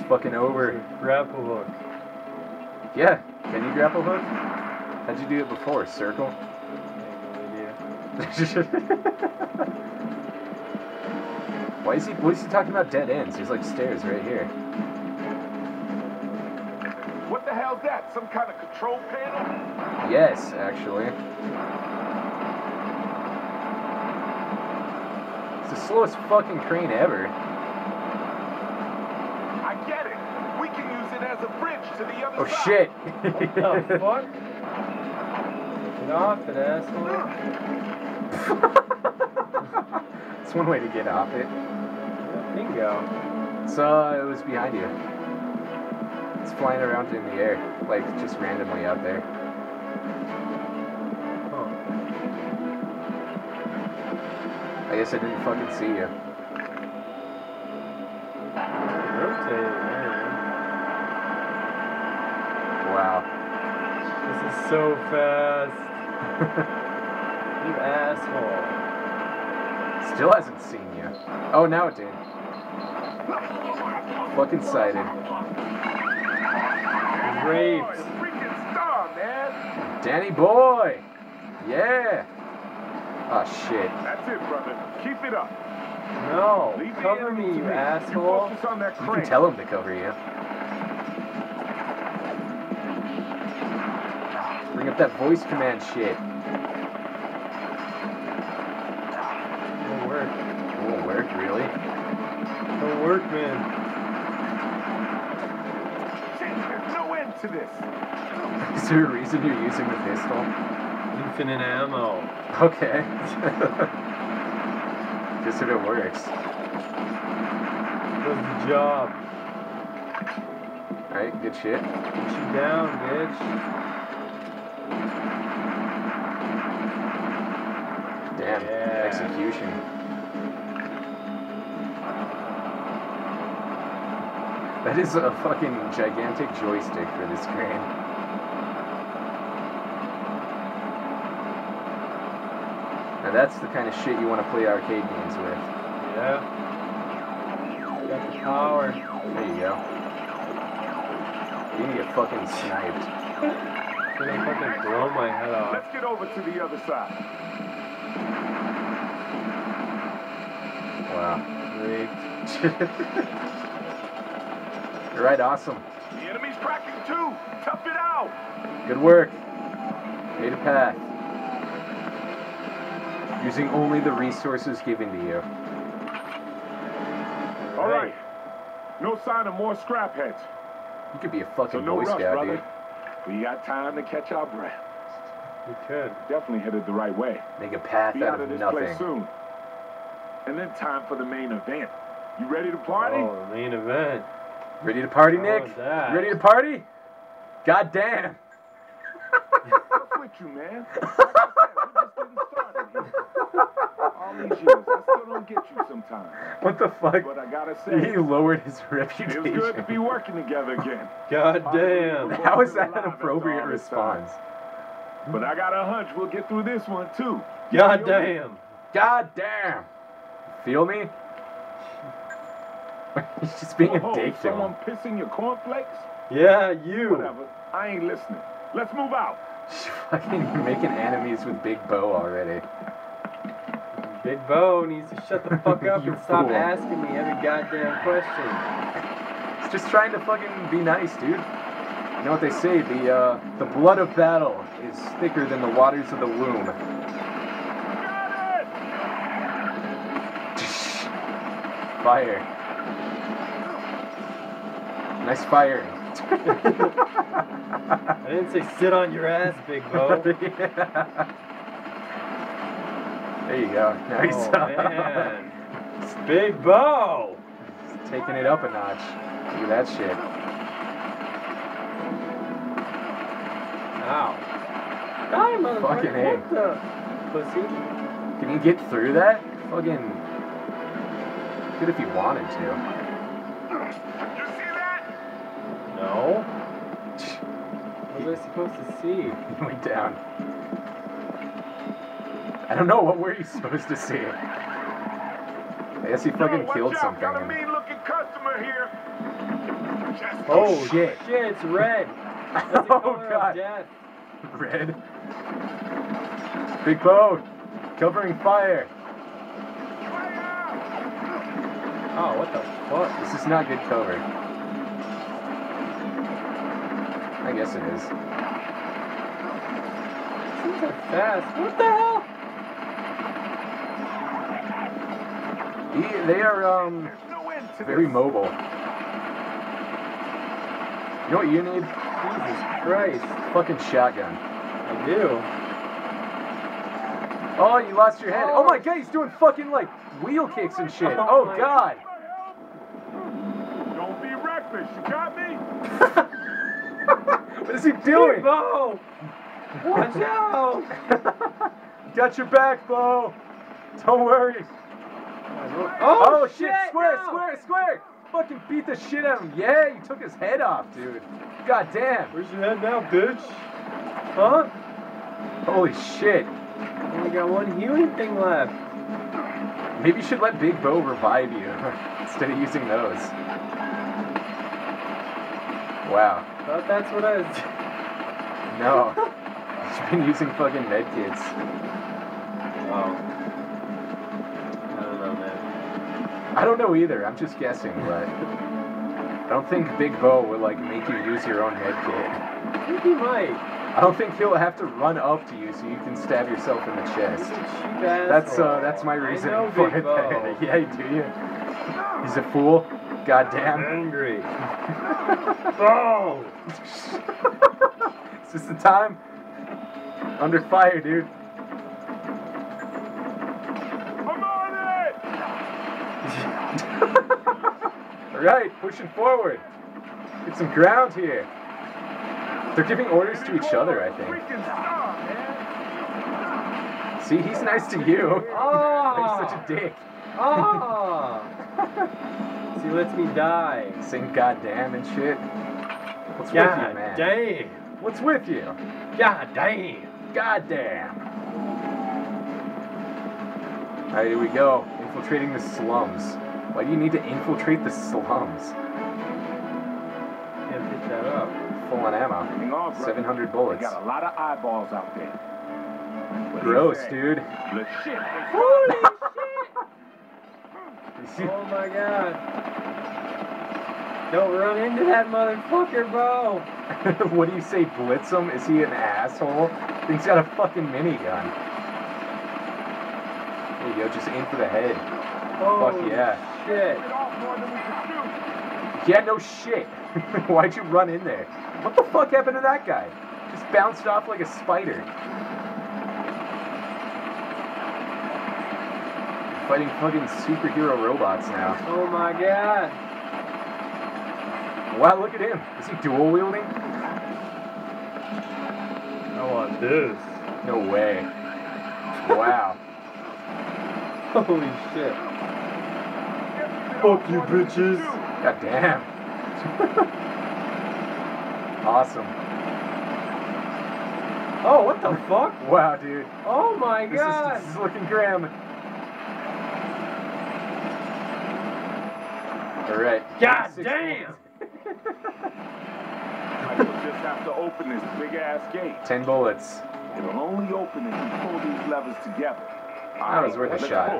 It's fucking over. Grapple hook. Yeah. Can you grapple hook? How'd you do it before? Circle? No idea. Why is he? What is he talking about? Dead ends. There's like stairs right here. What the hell's that? Some kind of control panel? Yes, actually. It's the slowest fucking crane ever. I get it. We can use it as a bridge to the other Oh side. shit! What the fuck? Get off it, asshole. It's one way to get off it. Bingo. So it was behind you. It's flying around in the air, like just randomly out there. Huh. I guess I didn't fucking see you. Rotate, man. Wow. This is so fast. You asshole. Still hasn't seen you. Oh, now it did. Fucking sighted. Boy, Raped. freaking star, man. Danny boy! Yeah! Oh shit. That's it, brother. Keep it up. No. Leave Cover me, you You asshole. that You can tell him to cover you. Bring up that voice command shit. Don't work. It won't work, really. Don't work, man. There's no end to this. Is there a reason you're using the pistol? Infinite ammo. Okay. Just if it works. Does the job. Alright, good shit. Get you down, bitch. Damn. Yeah. Execution. That is a fucking gigantic joystick for this crane. Now that's the kind of shit you want to play arcade games with. Yeah. Got the power. There you go. You're gonna get fucking sniped. Gonna fucking blow my head off. Let's get over to the other side. Wow. Raped. You're right, awesome. The enemy's cracking too. Tough it out. Good work. Made a path. Using only the resources given to you. All Hey. right. No sign of more scrap heads. You could be a So fucking no Boy rush, Scout, brother. dude. We got time to catch our breath. We could. Definitely headed the right way. Make a path Be out out of of this nothing. place soon. And then time for the main event. You ready to party? Oh, the main event. Ready to party, How Nick? that? Ready to party? God damn. What's with you, man? Like I said, we're just getting started here. All these years, I still don't get you sometimes. What the fuck? But I gotta say, He lowered his it was good to be working together again. God damn. How is that an appropriate response? But I got a hunch we'll get through this one too. God damn. God damn. Feel me? He's just being a dick to someone him. pissing your cornflakes? Yeah, you. Whatever. I ain't listening. Let's move out. Fucking making enemies with Big Bo already. Big Bo needs to shut the fuck up and stop fool. asking me every goddamn question. He's just trying to fucking be nice, dude. You know what they say? The uh, the blood of battle is thicker than the waters of the womb. Got it! Fire. Nice firing. I didn't say sit on your ass, Big Bo. There you go. Nice. Oh, man. Big Bo. Taking it up a notch. Look at that shit. Ow. Die, motherfucker. Fucking A. What the? Pussy. Can you get through that? Fucking. Good if you wanted to. You see that? No. What was I supposed to see? He went down. I don't know. What were you supposed to see? I guess he fucking Yo, killed out. something. Got a and- mean looking customer here. Just Oh shit. shit! It's red. That's the Oh, color God. of death. Red. Big Bo, covering fire. Oh, what the fuck? This is not good cover. I guess it is. These are fast. What the hell? He- They are um very mobile. You know what you need? Jesus Christ. Fucking shotgun. I do. Oh, you lost your head. Oh, Oh. my god, he's doing fucking like wheel kicks and shit. Oh Oh god. Don't be reckless. You got me? what is he doing? Bo! Watch out! Got your back, Bo. Don't worry. Oh, Oh, shit, square, no. square, square. Fucking beat the shit out of him. Yeah, you took his head off, dude. God damn. Where's your head now, bitch? Huh? Holy shit. Only got one healing thing left. Maybe you should let Big Bo revive you instead of using those. Wow. Thought that's what I was. No. You've been using fucking medkits. Wow. I don't know, man. I don't know either. I'm just guessing, but I don't think Big Bo will like make you use your own medkit. I think he might. I don't think he'll have to run up to you so you can stab yourself in the chest. a cheap asshole. That's uh, that's my reason for it. Yeah, do you? He's a fool. God damn. angry. Bo! Is this the time? Under fire, dude. I'm on it! All right, pushing forward. Get some ground here. They're giving orders to each other, I think. Freaking star, man. See, he's nice to you. Oh! He's such a dick. Ah. Oh! he lets me die. Saying goddamn and shit. What's with you, God man? damn. What's with you? God damn. Goddamn. Alright, here we go. Infiltrating the slums. Why do you need to infiltrate the slums? Can't pick that up. Full on ammo. Hang on, brother. 700 We bullets. got a lot of eyeballs out there. What Gross, dude. Le shit. Holy shit! Oh my god. Don't run into that motherfucker, bro. what do you say, blitz him? Is he an asshole? He's got a fucking minigun. There you go, just aim for the head. Holy yeah. shit. Yeah, no shit. Why'd you run in there? What the fuck happened to that guy? Just bounced off like a spider. Fighting fucking superhero robots now. Oh my god. Wow, look at him. Is he dual wielding? I want this. No way. Wow. Holy shit. Fuck you, bitches. God damn. awesome. Oh, what the fuck? Wow, dude. Oh my This god. is, this is looking grim. Alright. God Six damn. I will just have to open this big ass gate. Ten bullets. It'll only open if you pull these levers together. That was worth a Let's shot.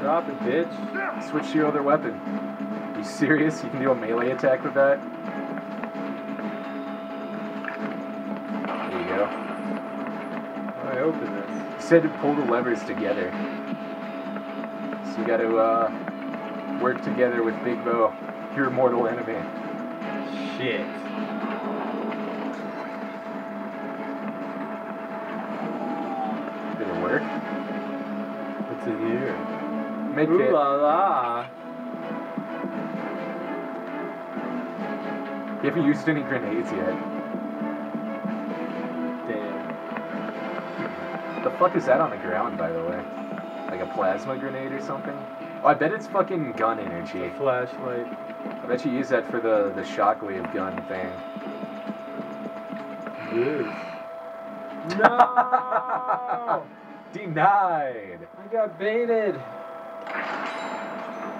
Drop it, bitch. Switch to your other weapon. You serious? You can do a melee attack with that? There you go. I open this. You said to pull the levers together. So you gotta uh, work together with Big Bo, your mortal enemy. Shit. Did it work? What's in here? Make Ooh it. la la. You haven't used any grenades yet. Damn. The fuck is that on the ground, by the way? Like a plasma grenade or something? Oh, I bet it's fucking gun energy. A flashlight. I bet you use that for the, the shockwave gun thing. This. No! Denied! I got baited.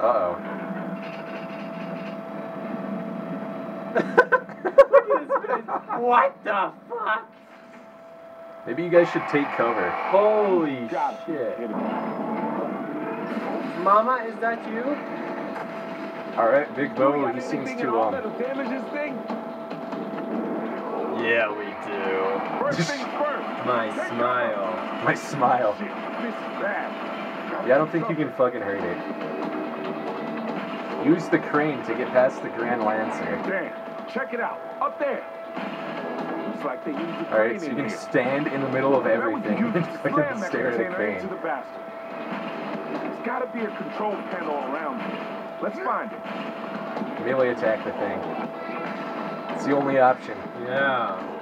Uh-oh. what the fuck? Maybe you guys should take cover. Holy oh, God. shit. Mama, is that you? Alright, Big Bo, he seems too long. Yeah, we do. First first. My take smile. My smile. Yeah, I don't think you can fucking hurt it. Use the crane to get past the Grand Lancer. Damn, check it out. Up there. Looks like they used the crane All right, crane so you can here. stand in the middle of Now we can everything use and this fucking stare at the container into crane. the bastard. There's gotta be a control panel around here. Let's find it. Melee attack the thing. It's the only option. Yeah.